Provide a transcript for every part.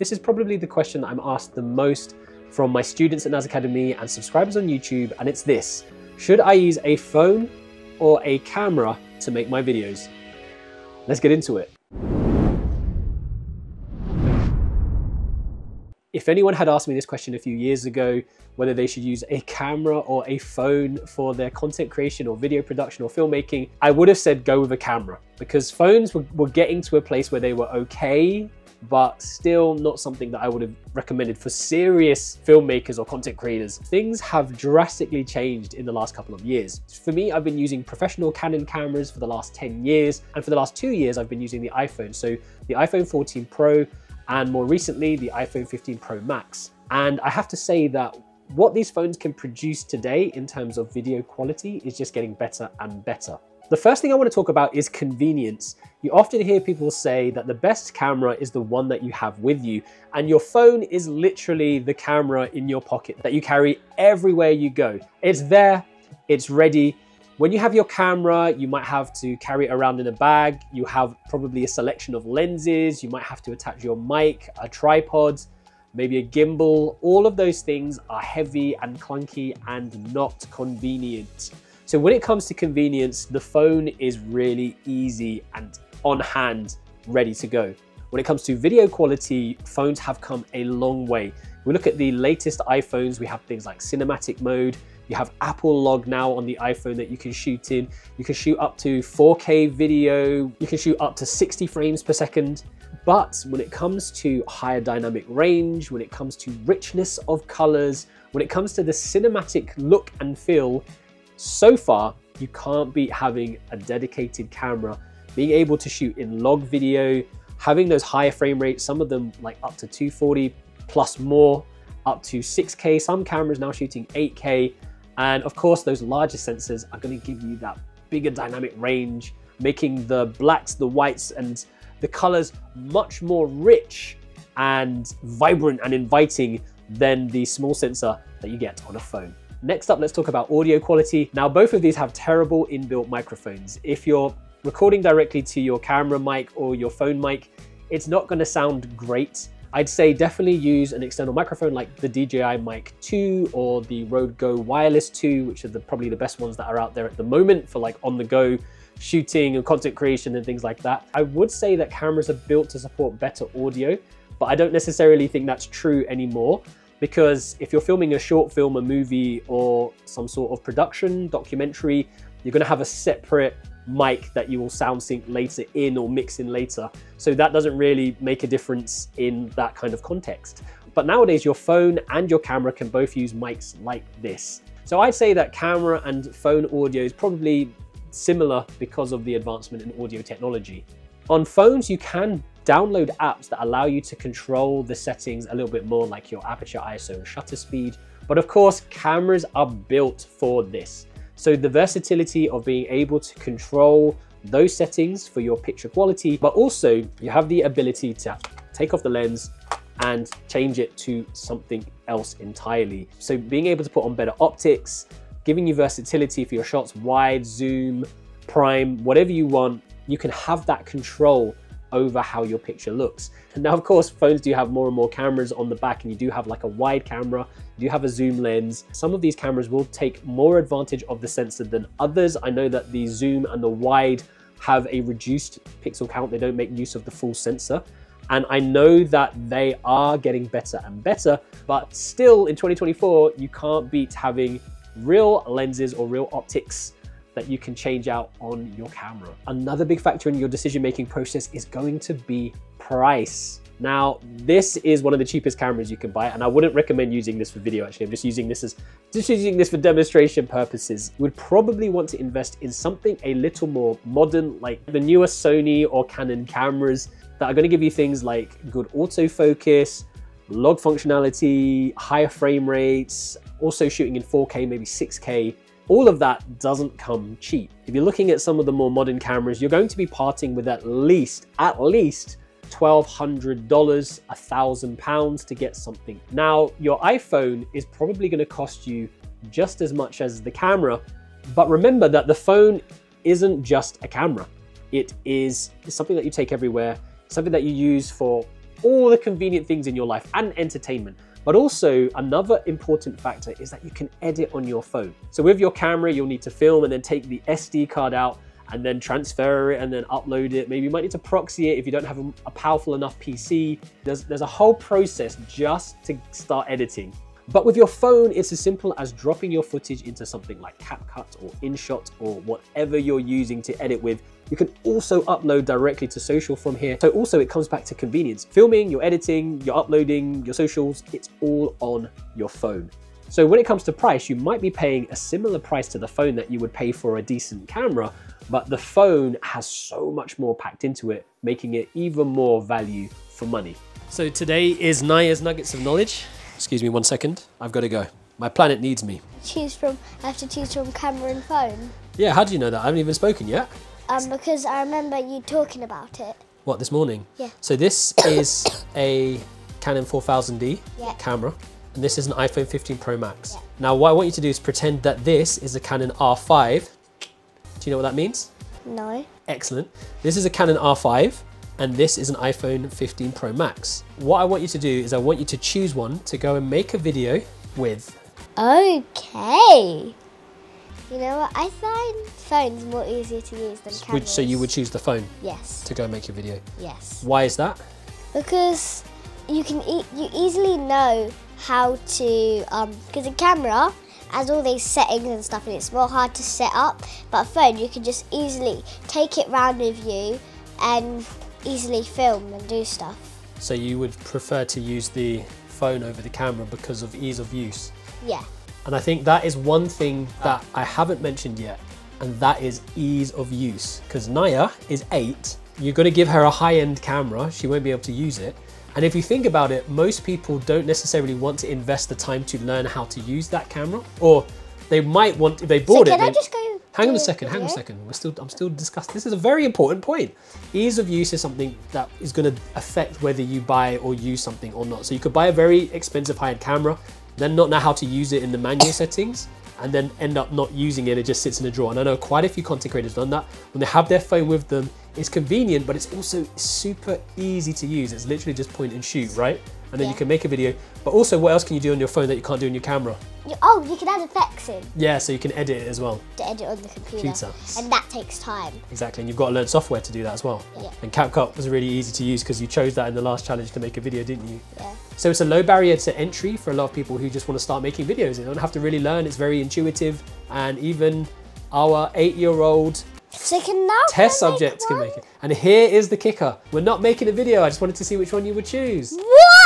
This is probably the question that I'm asked the most from my students at NAS Academy and subscribers on YouTube, and it's this. Should I use a phone or a camera to make my videos? Let's get into it. If anyone had asked me this question a few years ago, whether they should use a camera or a phone for their content creation or video production or filmmaking, I would have said go with a camera because phones were, were getting to a place where they were okay, but still not something that I would have recommended for serious filmmakers or content creators. Things have drastically changed in the last couple of years. For me, I've been using professional Canon cameras for the last 10 years, and for the last two years, I've been using the iPhone. So the iPhone 14 Pro and more recently the iPhone 15 Pro Max. And I have to say that what these phones can produce today in terms of video quality is just getting better and better. The first thing I want to talk about is convenience. You often hear people say that the best camera is the one that you have with you, and your phone is literally the camera in your pocket that you carry everywhere you go. It's there, it's ready, when you have your camera, you might have to carry it around in a bag. You have probably a selection of lenses. You might have to attach your mic, a tripod, maybe a gimbal. All of those things are heavy and clunky and not convenient. So when it comes to convenience, the phone is really easy and on hand, ready to go. When it comes to video quality, phones have come a long way. We look at the latest iPhones, we have things like cinematic mode, you have Apple Log now on the iPhone that you can shoot in. You can shoot up to 4K video. You can shoot up to 60 frames per second. But when it comes to higher dynamic range, when it comes to richness of colors, when it comes to the cinematic look and feel, so far, you can't beat having a dedicated camera, being able to shoot in log video, having those higher frame rates, some of them like up to 240 plus more, up to 6K, some cameras now shooting 8K, and of course, those larger sensors are going to give you that bigger dynamic range, making the blacks, the whites, and the colors much more rich and vibrant and inviting than the small sensor that you get on a phone. Next up, let's talk about audio quality. Now, both of these have terrible inbuilt microphones. If you're recording directly to your camera mic or your phone mic, it's not gonna sound great. I'd say definitely use an external microphone like the DJI Mic 2 or the Rode Go Wireless 2, which are the, probably the best ones that are out there at the moment for like on the go shooting and content creation and things like that. I would say that cameras are built to support better audio, but I don't necessarily think that's true anymore because if you're filming a short film, a movie, or some sort of production, documentary, you're gonna have a separate mic that you will sound sync later in or mix in later. So that doesn't really make a difference in that kind of context. But nowadays your phone and your camera can both use mics like this. So I'd say that camera and phone audio is probably similar because of the advancement in audio technology. On phones, you can download apps that allow you to control the settings a little bit more like your aperture ISO and shutter speed. But of course, cameras are built for this. So the versatility of being able to control those settings for your picture quality, but also you have the ability to take off the lens and change it to something else entirely. So being able to put on better optics, giving you versatility for your shots, wide, zoom, prime, whatever you want, you can have that control over how your picture looks. Now, of course, phones do have more and more cameras on the back and you do have like a wide camera, you do have a zoom lens. Some of these cameras will take more advantage of the sensor than others. I know that the zoom and the wide have a reduced pixel count. They don't make use of the full sensor. And I know that they are getting better and better, but still in 2024, you can't beat having real lenses or real optics that you can change out on your camera. Another big factor in your decision-making process is going to be price. Now, this is one of the cheapest cameras you can buy, and I wouldn't recommend using this for video, actually. I'm just using this as just using this for demonstration purposes. You would probably want to invest in something a little more modern, like the newer Sony or Canon cameras that are gonna give you things like good autofocus, log functionality, higher frame rates, also shooting in 4K, maybe 6K, all of that doesn't come cheap. If you're looking at some of the more modern cameras, you're going to be parting with at least, at least $1,200, a £1,000 to get something. Now, your iPhone is probably gonna cost you just as much as the camera, but remember that the phone isn't just a camera. It is something that you take everywhere, something that you use for all the convenient things in your life and entertainment. But also another important factor is that you can edit on your phone. So with your camera, you'll need to film and then take the SD card out and then transfer it and then upload it. Maybe you might need to proxy it if you don't have a, powerful enough PC. There's, there's a whole process just to start editing. But with your phone, it's as simple as dropping your footage into something like CapCut or InShot or whatever you're using to edit with. You can also upload directly to social from here. So also it comes back to convenience. Filming, your editing, your uploading, your socials, it's all on your phone. So when it comes to price, you might be paying a similar price to the phone that you would pay for a decent camera, but the phone has so much more packed into it, making it even more value for money. So today is Naya's Nuggets of Knowledge. Excuse me one second, I've got to go. My planet needs me. Choose from. I have to choose from camera and phone. Yeah, how do you know that? I haven't even spoken yet. Um, because I remember you talking about it. What, this morning? Yeah. So this is a Canon 4000D Yeah. camera, and this is an iPhone 15 Pro Max. Yeah. Now, what I want you to do is pretend that this is a Canon R5. Do you know what that means? No. Excellent. This is a Canon R5 and this is an iPhone 15 Pro Max. What I want you to do is I want you to choose one to go and make a video with. Okay. You know what? I find phones more easier to use than cameras. So you would choose the phone Yes. to go make your video. Yes. Why is that? Because you can e- you easily know how to um because a camera has all these settings and stuff and it's more hard to set up but a phone you can just easily take it round with you and easily film and do stuff So you would prefer to use the phone over the camera because of ease of use. yeah And I think that is one thing that I haven't mentioned yet, and that is ease of use. Because Naya is eight, you're going to give her a high end camera, she won't be able to use it. And if you think about it, most people don't necessarily want to invest the time to learn how to use that camera, or they might want, if they so bought can it, I just go Hang on a second, hang on a second. We're still, I'm still discussing. This is a very important point. Ease of use is something that is going to affect whether you buy or use something or not. So you could buy a very expensive high-end camera, then not know how to use it in the manual settings, and then end up not using it. It just sits in a drawer. And I know quite a few content creators done that. When they have their phone with them, it's convenient, but it's also super easy to use. It's literally just point and shoot, right? And then you can make a video. But also, what else can you do on your phone that you can't do on your camera? You- oh you can add effects in Yeah, so you can edit it as well. to edit on the computer Computer. and that takes time Exactly, and you've got to learn software to do that as well. Yeah. And CapCut was really easy to use because you chose that in the last challenge to make a video, didn't you? yeah So it's a low barrier to entry for a lot of people who just want to start making videos. They don't have to really learn, it's very intuitive, and even our eight year old so test make subjects can make it. And here is the kicker we're not making a video, I just wanted to see which one you would choose. what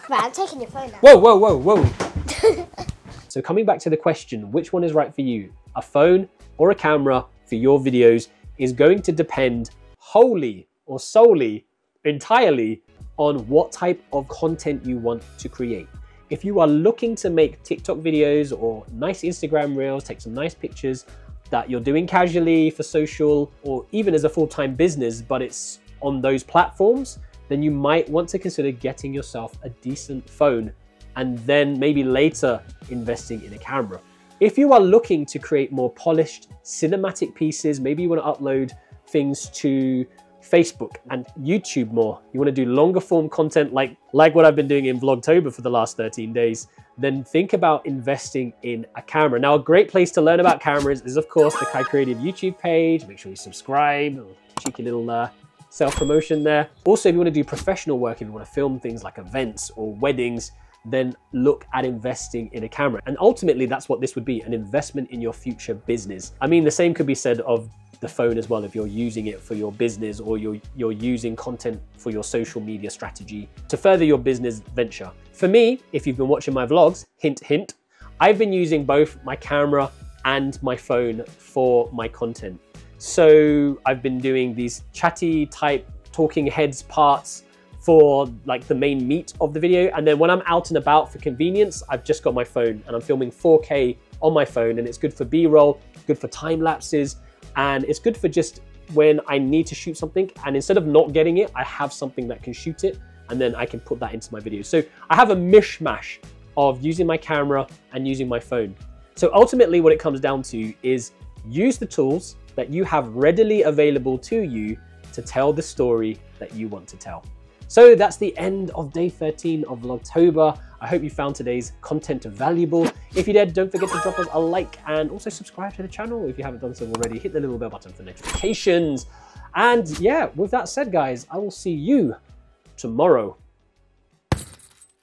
right I'm taking your phone now Whoa, whoa, whoa, whoa. so coming back to the question, which one is right for you? A phone or a camera for your videos is going to depend wholly or solely, entirely on what type of content you want to create. If you are looking to make TikTok videos or nice Instagram reels, take some nice pictures that you're doing casually for social or even as a full-time business, but it's on those platforms, then you might want to consider getting yourself a decent phone and then maybe later investing in a camera. If you are looking to create more polished cinematic pieces, maybe you want to upload things to Facebook and YouTube more. You want to do longer form content like like what I've been doing in Vlogtober for the last 13 days, then think about investing in a camera. Now, a great place to learn about cameras is of course the Kai Creative YouTube page. Make sure you subscribe. Cheeky little uh, self-promotion there. Also, if you want to do professional work, if you want to film things like events or weddings, then look at investing in a camera. And ultimately, that's what this would be, an investment in your future business. I mean, the same could be said of the phone as well if you're using it for your business or you're you're using content for your social media strategy to further your business venture. For me, if you've been watching my vlogs, hint hint, I've been using both my camera and my phone for my content. So I've been doing these chatty type talking heads parts for like the main meat of the video. And then when I'm out and about for convenience, I've just got my phone and I'm filming 4K on my phone and it's good for B-roll, good for time lapses, and it's good for just when I need to shoot something. And instead of not getting it, I have something that can shoot it and then I can put that into my video. So I have a mishmash of using my camera and using my phone. So ultimately what it comes down to is use the tools that you have readily available to you to tell the story that you want to tell. So that's the end of day 13 of Vlogtober. I hope you found today's content valuable. If you did, don't forget to drop us a like and also subscribe to the channel if you haven't done so already. Hit the little bell button for notifications. And yeah, with that said, guys, I will see you tomorrow.